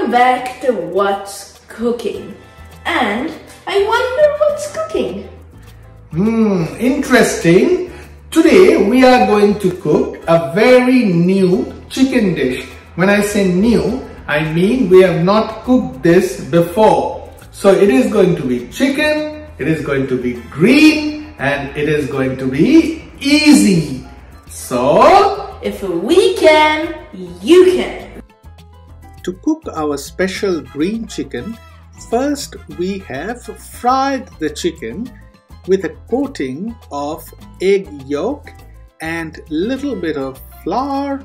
Welcome back to What's Cooking. And I wonder what's cooking. Hmm, interesting. Today we are going to cook a very new chicken dish. When I say new, I mean we have not cooked this before. So it is going to be chicken, it is going to be green, and it is going to be easy. So, if we can, you can. To cook our special green chicken, first we have fried the chicken with a coating of egg yolk and little bit of flour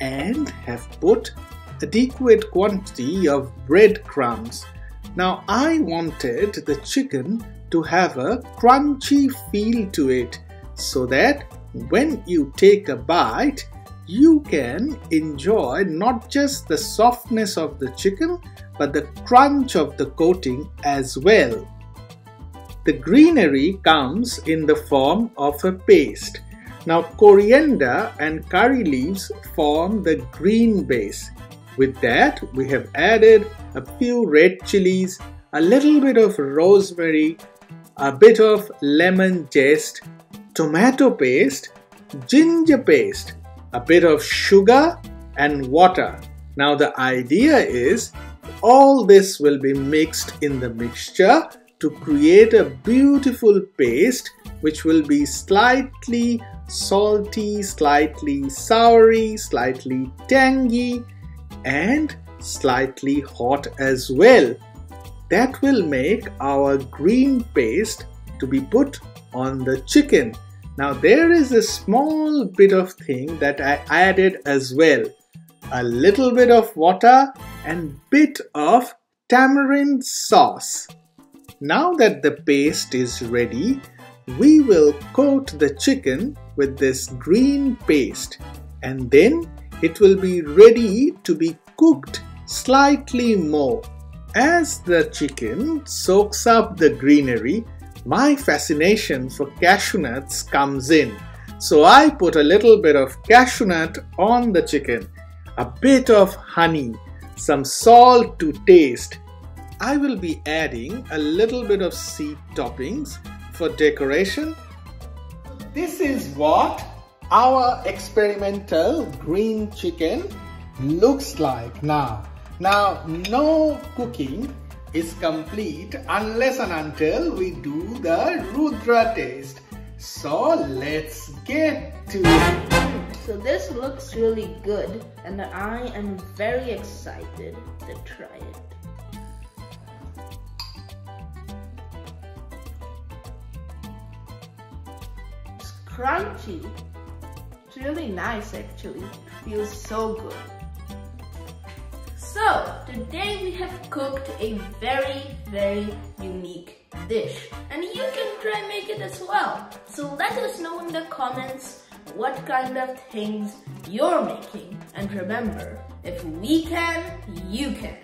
and have put adequate quantity of breadcrumbs. Now I wanted the chicken to have a crunchy feel to it so that when you take a bite you can enjoy not just the softness of the chicken but the crunch of the coating as well. The greenery comes in the form of a paste. Now coriander and curry leaves form the green base. With that we have added a few red chilies, a little bit of rosemary, a bit of lemon zest, tomato paste, ginger paste, a bit of sugar and water. Now the idea is all this will be mixed in the mixture to create a beautiful paste which will be slightly salty, slightly soury, slightly tangy and slightly hot as well. That will make our green paste to be put on the chicken now there is a small bit of thing that I added as well. A little bit of water and bit of tamarind sauce. Now that the paste is ready, we will coat the chicken with this green paste and then it will be ready to be cooked slightly more. As the chicken soaks up the greenery, my fascination for cashew nuts comes in. So I put a little bit of cashew nut on the chicken, a bit of honey, some salt to taste. I will be adding a little bit of seed toppings for decoration. This is what our experimental green chicken looks like now. Now, no cooking is complete unless and until we do the Rudra taste. So let's get to it. So this looks really good and I am very excited to try it. Crunchy. It's really nice actually. It feels so good. So, today we have cooked a very, very unique dish. And you can try make it as well. So let us know in the comments what kind of things you're making. And remember, if we can, you can.